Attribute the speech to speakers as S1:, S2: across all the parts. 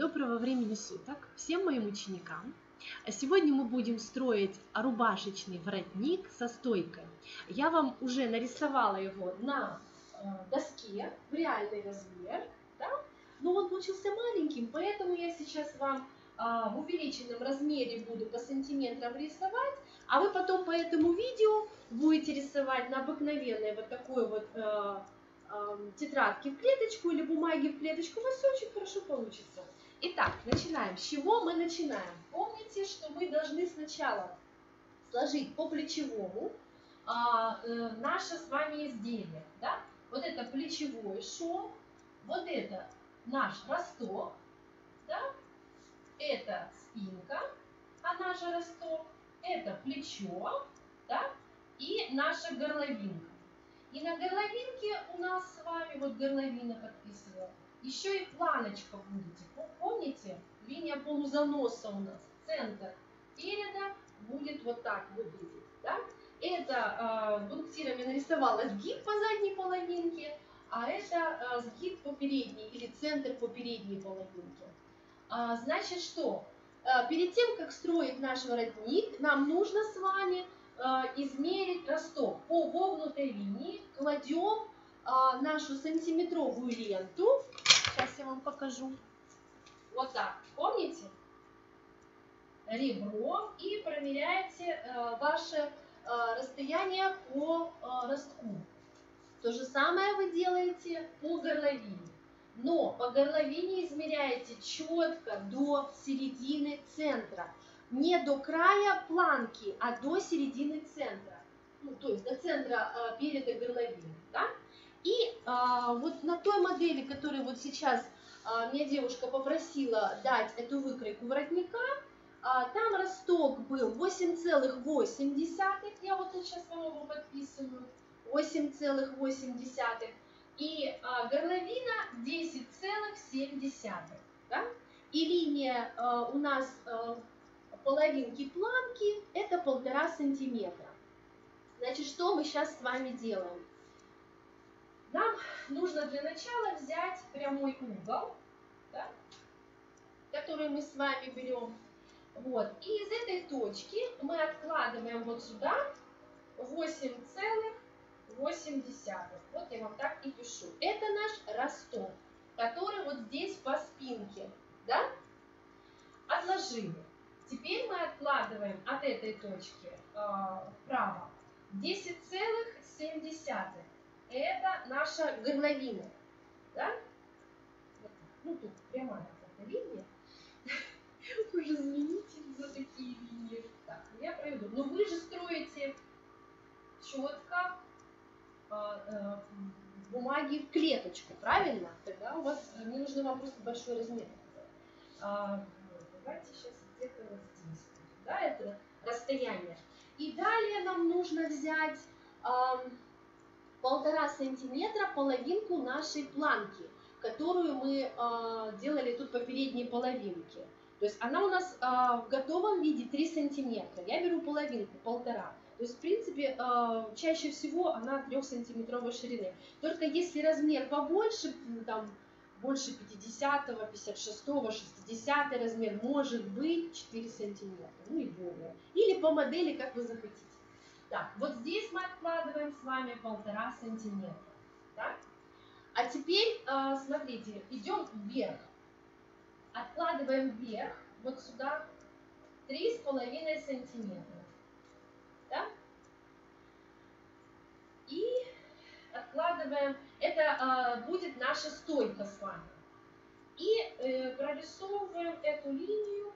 S1: Доброго времени суток всем моим ученикам. Сегодня мы будем строить рубашечный воротник со стойкой. Я вам уже нарисовала его на э, доске в реальный размер. Да? Но он получился маленьким, поэтому я сейчас вам а, в увеличенном размере буду по сантиметрам рисовать, а вы потом по этому видео будете рисовать на обыкновенной вот такой вот э, тетрадки в клеточку или бумаги в клеточку, у вас все очень хорошо получится. Итак, начинаем. С чего мы начинаем? Помните, что мы должны сначала сложить по плечевому а, э, наше с вами изделие. Да? Вот это плечевой шов, вот это наш росток, да? это спинка, она же росток, это плечо, да? и наша горловинка. И на горловинке у нас с вами, вот горловина подписывала, еще и планочка будете. Помните? Линия полузаноса у нас, центр переда будет вот так выглядеть. Да? Это э, пунктиром я нарисовала сгиб по задней половинке, а это э, сгиб по передней или центр по передней половинке. А, значит, что? Э, перед тем, как строить наш воротник, нам нужно с вами э, измерить росток по вогнутой линии, кладем нашу сантиметровую ленту Сейчас я вам покажу. Вот так. Помните? Ребро. И проверяете э, ваше э, расстояние по э, ростку. То же самое вы делаете по горловине. Но по горловине измеряете четко до середины центра. Не до края планки, а до середины центра. Ну, то есть до центра э, переда горловины. Да? И а, вот на той модели, которую вот сейчас а, меня девушка попросила дать эту выкройку воротника, а, там росток был 8,8, я вот сейчас вам его подписываю, 8,8, и а, горловина 10,7. Да? И линия а, у нас а, половинки планки это полтора сантиметра. Значит, что мы сейчас с вами делаем? Нам нужно для начала взять прямой угол, да, который мы с вами берем. Вот. И из этой точки мы откладываем вот сюда 8,8. Вот я вам так и пишу. Это наш росток, который вот здесь по спинке. Да? Отложили. Теперь мы откладываем от этой точки э, вправо 10,7 это наша горловина. Да? Ну, тут прямая линия. Уже извините за такие линии. Так, я проведу. Но вы же строите четко а, э, бумаги в клеточку, правильно? Тогда у вас не нужно вам просто большой размер. А, давайте сейчас где-то вот здесь. Да, это расстояние. И далее нам нужно взять полтора сантиметра половинку нашей планки, которую мы э, делали тут по передней половинке. То есть она у нас э, в готовом виде 3 сантиметра. Я беру половинку, полтора. То есть, в принципе, э, чаще всего она 3 сантиметровой ширины. Только если размер побольше, там, больше 50, 56, 60 размер, может быть 4 сантиметра, ну и более. Или по модели, как вы захотите. Так, вот здесь мы откладываем с вами полтора сантиметра. Так? А теперь, э, смотрите, идем вверх. Откладываем вверх, вот сюда, три с половиной сантиметра. Да? И откладываем, это э, будет наша стойка с вами. И э, прорисовываем эту линию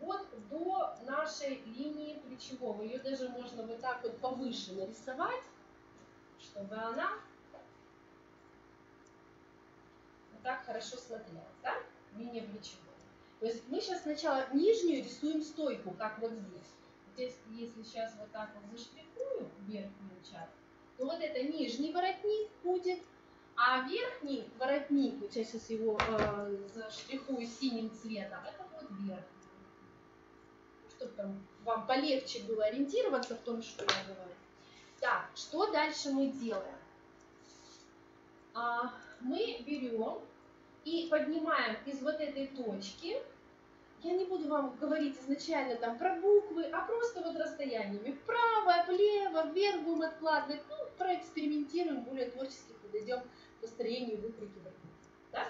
S1: вот до нашей линии плечевого. Ее даже можно вот так вот повыше нарисовать, чтобы она вот так хорошо смотрелась, да? Линия плечевого. То есть мы сейчас сначала нижнюю рисуем стойку, как вот здесь. Здесь, если сейчас вот так вот заштрихую верхнюю часть, то вот это нижний воротник будет, а верхний воротник, вот сейчас его э, заштрихую синим цветом, это будет верхний чтобы там, вам полегче было ориентироваться в том, что я говорю. Так, что дальше мы делаем? А, мы берем и поднимаем из вот этой точки. Я не буду вам говорить изначально там про буквы, а просто вот расстояниями. Вправо, влево, вверх будем откладывать. Ну, проэкспериментируем, более творчески подойдем к построению выкройки Да?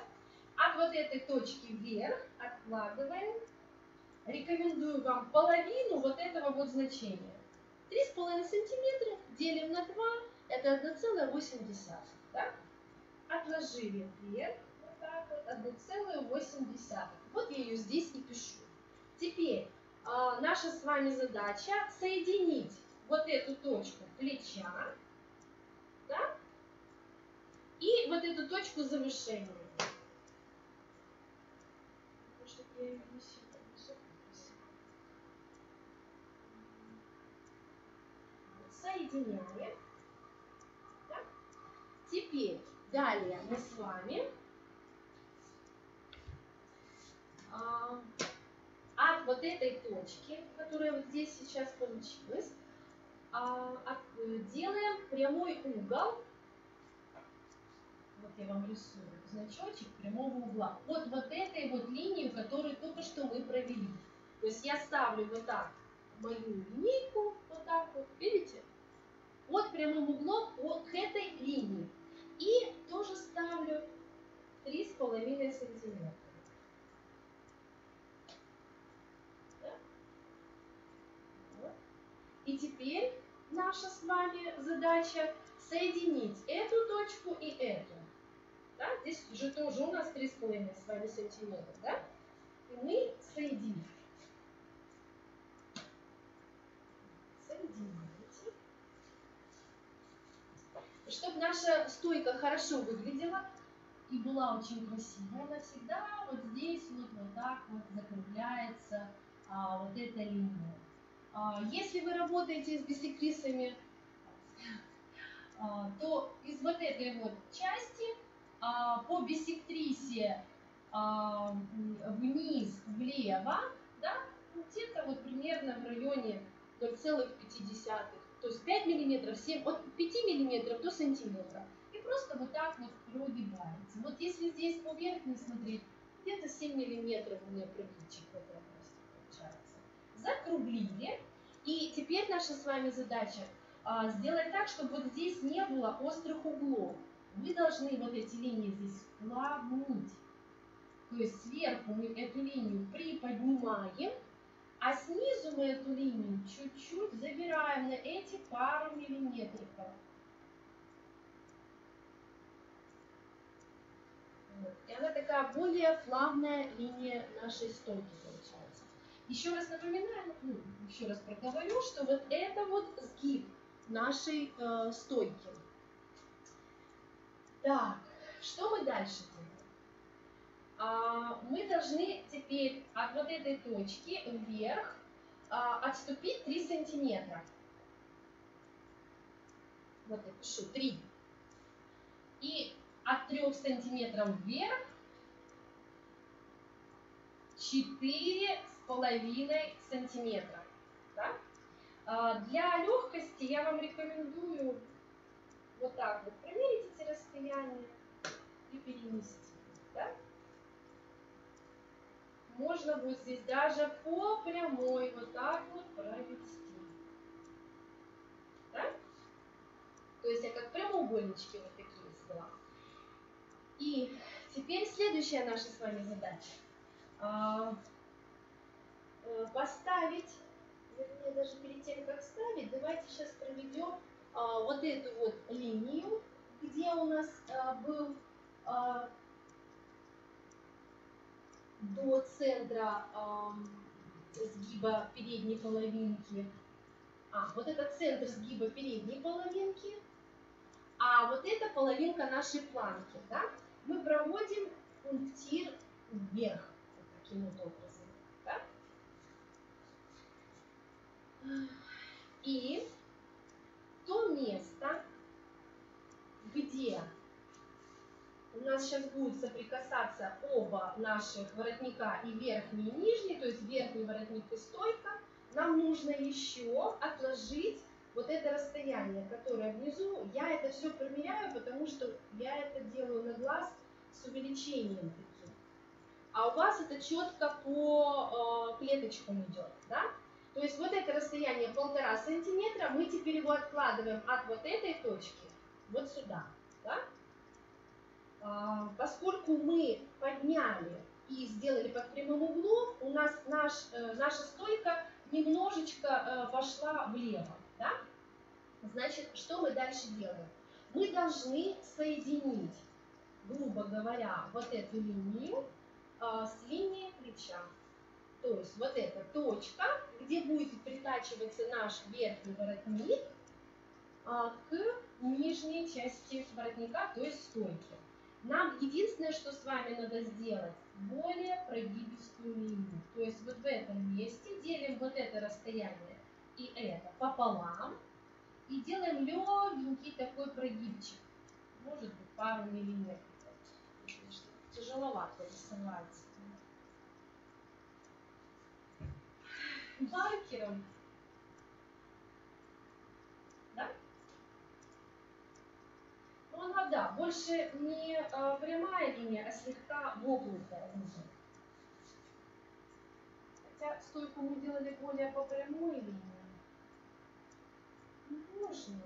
S1: От вот этой точки вверх откладываем. Рекомендую вам половину вот этого вот значения. 3,5 сантиметра делим на 2, это 1,8. Да? Отложили вверх, вот так вот, 1,8. Вот я ее здесь и пишу. Теперь э, наша с вами задача соединить вот эту точку плеча да, и вот эту точку завышения. Соединяем. Так. Теперь далее мы с вами от вот этой точки, которая вот здесь сейчас получилась, а, делаем прямой угол. Вот я вам рисую значочек прямого угла. Вот вот этой вот линию, которую только что мы провели. То есть я ставлю вот так мою линейку, вот так вот, видите? Под прямым углом к этой линии. И тоже ставлю 3,5 сантиметра. И теперь наша с вами задача соединить эту точку и эту. Да? Здесь уже тоже у нас 3,5 с вами сантиметра. Да? И мы соединим. Чтобы наша стойка хорошо выглядела и была очень красивая, она всегда вот здесь вот, вот так вот закругляется а, вот эта линия. А, если вы работаете с бисекрисами, а, то из вот этой вот части а, по бисектрисе вниз, влево, да, где-то вот примерно в районе 0,5, то есть 5 миллиметров, 7, от 5 миллиметров до сантиметра. И просто вот так вот прогибаете. Вот если здесь по верхней смотреть, где-то 7 миллиметров у меня пробитчик в этом получается. Закруглили. И теперь наша с вами задача а, сделать так, чтобы вот здесь не было острых углов. Вы должны вот эти линии здесь вплавнуть. То есть сверху мы эту линию приподнимаем, а снизу мы эту линию чуть-чуть забираем на эти пару миллиметриков. Вот. И она такая более плавная линия нашей стойки получается. Еще раз напоминаю, ну, еще раз проговорю, что вот это вот сгиб нашей э, стойки. Так, что мы дальше делаем? А, мы должны теперь от вот этой точки вверх а, отступить 3 сантиметра. Вот я пишу 3. И от 3 сантиметров вверх 4 с половиной сантиметра. Да? А, для легкости я вам рекомендую вот так вот примерить эти расстояния и перенести. Да? Можно будет здесь даже по прямой вот так вот провести. Да? То есть я как прямоугольнички вот такие сделала. И теперь следующая наша с вами задача. А, э, поставить, вернее даже перед тем, как ставить, давайте сейчас проведем а, вот эту вот линию, где у нас а, был до центра э, сгиба передней половинки. А, вот это центр сгиба передней половинки, а вот это половинка нашей планки. Да? Мы проводим пунктир вверх, вот таким вот образом. Да? И то место, где у нас сейчас будут соприкасаться оба наших воротника и верхний и нижний, то есть верхний воротник и стойка, нам нужно еще отложить вот это расстояние, которое внизу. Я это все промеряю, потому что я это делаю на глаз с увеличением таким. А у вас это четко по э, клеточкам идет, да? То есть вот это расстояние полтора сантиметра, мы теперь его откладываем от вот этой точки вот сюда, да? Поскольку мы подняли и сделали под прямым углом, у нас наш, э, наша стойка немножечко э, пошла влево, да? Значит, что мы дальше делаем? Мы должны соединить, грубо говоря, вот эту линию а, с линией плеча. То есть вот эта точка, где будет притачиваться наш верхний воротник а, к нижней части воротника, то есть стойки. Нам единственное, что с вами надо сделать, более прогибистую линию. То есть вот в этом месте делим вот это расстояние и это пополам. И делаем легенький такой прогибчик. Может быть пару миллиметров. Тяжеловато рисовать. Маркером. Да? Ну она, да, больше не а, прямая линия, а слегка вогнутая внизу. Хотя стойку мы делали более по прямой линии. Можно.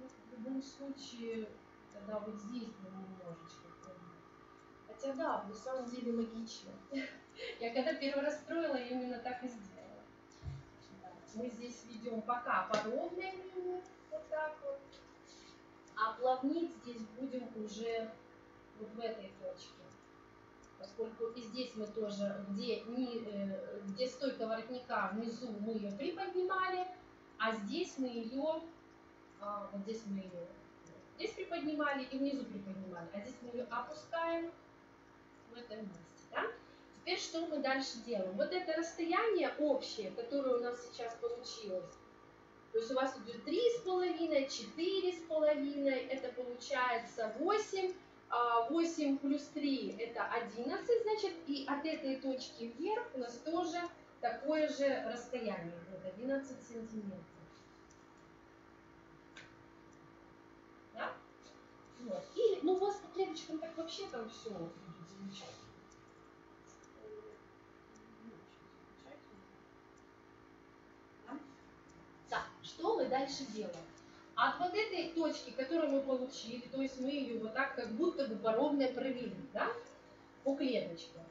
S1: Ну, в любом случае, тогда вот здесь бы немножечко Хотя да, на самом деле логично. Я когда первый раз строила, я именно так и сделала. Мы здесь ведем пока по ровной линии, вот так вот. А плавнить здесь будем уже вот в этой точке поскольку и здесь мы тоже, где, не, э, где стойка воротника внизу мы ее приподнимали, а здесь мы ее, а, вот здесь мы ее здесь приподнимали и внизу приподнимали, а здесь мы ее опускаем в этом месте. Да? Теперь что мы дальше делаем? Вот это расстояние общее, которое у нас сейчас получилось, то есть у вас идет 3,5, 4,5, это получается 8, 8 а, плюс 3 это 11, значит, и от этой точки вверх у нас тоже такое же расстояние, вот 11 сантиметров. Да? Вот. И, ну, у вас по клеточкам так вообще там все будет замечательно. Да? Так, что мы дальше делаем? От вот этой точки, которую мы получили, то есть мы ее вот так как будто бы воровно провели, да, по клеточкам,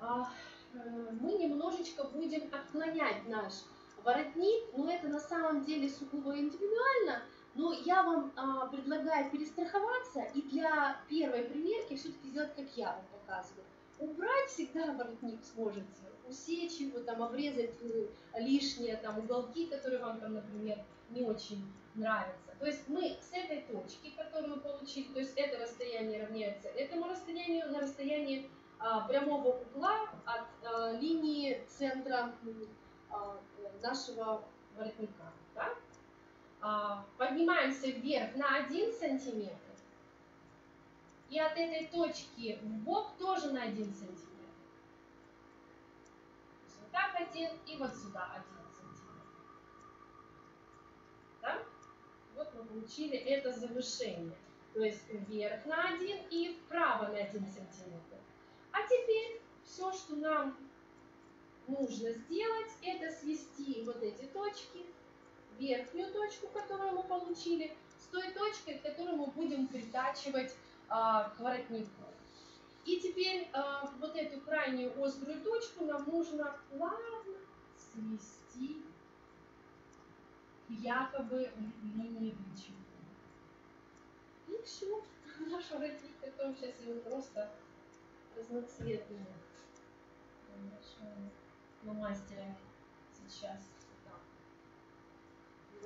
S1: а, э, мы немножечко будем отклонять наш воротник, но это на самом деле сугубо индивидуально, но я вам а, предлагаю перестраховаться и для первой примерки все-таки сделать, как я вам показываю. Убрать всегда воротник сможете, усечь его, там, обрезать э, лишние там, уголки, которые вам там, например, не очень нравится. То есть мы с этой точки, которую получили, то есть это расстояние равняется этому расстоянию на расстоянии а, прямого угла от а, линии центра а, нашего воротника. Да? А, поднимаемся вверх на 1 сантиметр. И от этой точки в бок тоже на 1 сантиметр. Вот так один и вот сюда один. Мы получили это завышение. То есть вверх на 1 и вправо на 1 сантиметр. А теперь все, что нам нужно сделать, это свести вот эти точки, верхнюю точку, которую мы получили, с той точкой, которую мы будем притачивать а, к воротнику. И теперь а, вот эту крайнюю острую точку нам нужно плавно свести якобы линии плеча. И все. Наш воротник такой сейчас его просто разноцветный. На мастера сейчас так.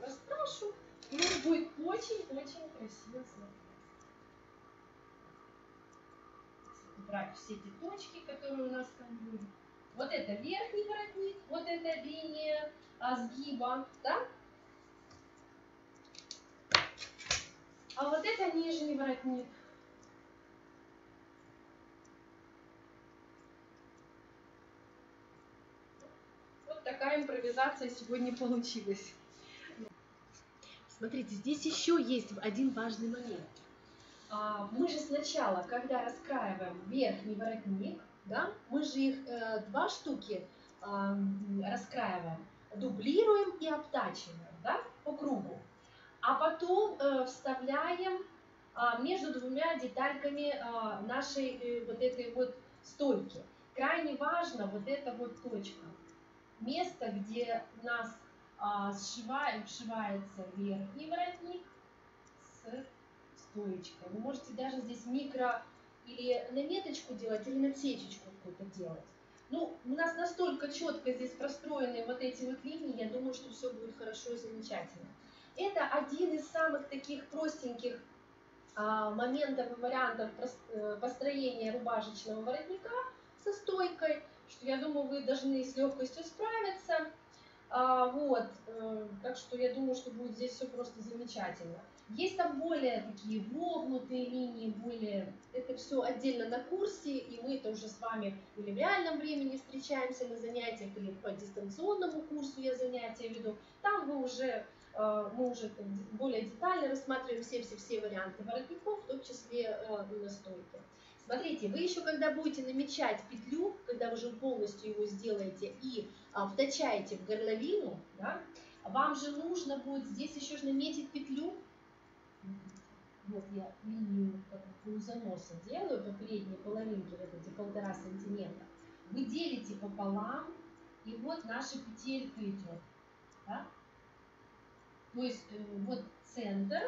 S1: раскрашу. И он будет очень-очень красиво смотреться. Убрать все эти точки, которые у нас там были. Вот это верхний воротник, вот эта линия а, сгиба, да? А вот это нижний воротник. Вот такая импровизация сегодня получилась. Смотрите, здесь еще есть один важный момент. А, мы же сначала, когда раскраиваем верхний воротник, да, мы же их э, два штуки э, раскраиваем, дублируем и обтачиваем да, по кругу. А потом э, вставляем э, между двумя детальками э, нашей э, вот этой вот стойки. Крайне важно вот эта вот точка. Место, где у нас э, сшиваем, вшивается верхний воротник с стоечкой. Вы можете даже здесь микро или наметочку делать, или надсечечку какую-то делать. Ну, у нас настолько четко здесь простроены вот эти вот линии, я думаю, что все будет хорошо и замечательно. Это один из самых таких простеньких а, моментов и вариантов э, построения рубашечного воротника со стойкой, что я думаю, вы должны с легкостью справиться. А, вот, э, так что я думаю, что будет здесь все просто замечательно. Есть там более такие вогнутые линии, более... Это все отдельно на курсе, и мы это уже с вами или в реальном времени встречаемся на занятиях, или по дистанционному курсу я занятия веду. Там вы уже, мы уже более детально рассматриваем все-все-все варианты воротников, в том числе э, стойке. Смотрите, вы еще когда будете намечать петлю, когда уже полностью его сделаете и а, втачаете в горловину, да, вам же нужно будет здесь еще же наметить петлю, вот я линию как у заноса делаю по передней половинке, вот эти полтора сантиметра, вы делите пополам, и вот наша петелька идет. Да? То есть э, вот центр,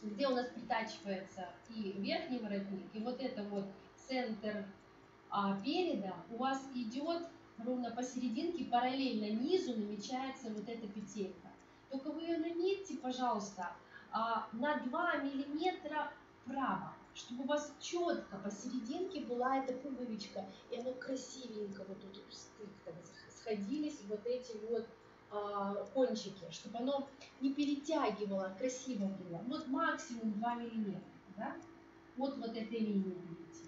S1: где у нас притачивается и верхний воротник, и вот это вот центр а, переда у вас идет ровно посерединке, параллельно низу намечается вот эта петелька. Только вы ее наметьте, пожалуйста, а, на 2 миллиметра вправо, чтобы у вас четко посерединке была эта пуговичка, и оно красивенько вот тут стык так сходились вот эти вот кончики, чтобы оно не перетягивало, красиво было. Вот максимум 2 миллиметра, да? Вот вот этой линии будете.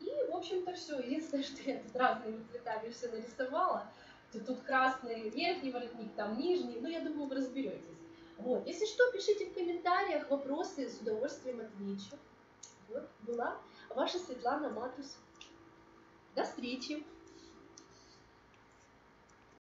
S1: И, в общем-то, все. Единственное, что я тут разными цветами все нарисовала. Тут красный верхний воротник, там нижний. Но я думаю, вы разберетесь. Вот. Если что, пишите в комментариях вопросы, с удовольствием отвечу. Вот, была ваша Светлана Матус. До встречи!